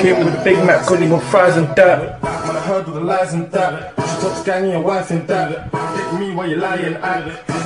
Came with a Big Mac, couldn't even fries and that. Man, I heard all the lies and that. She talks gang and your wife and that. Hit me while you're lying at.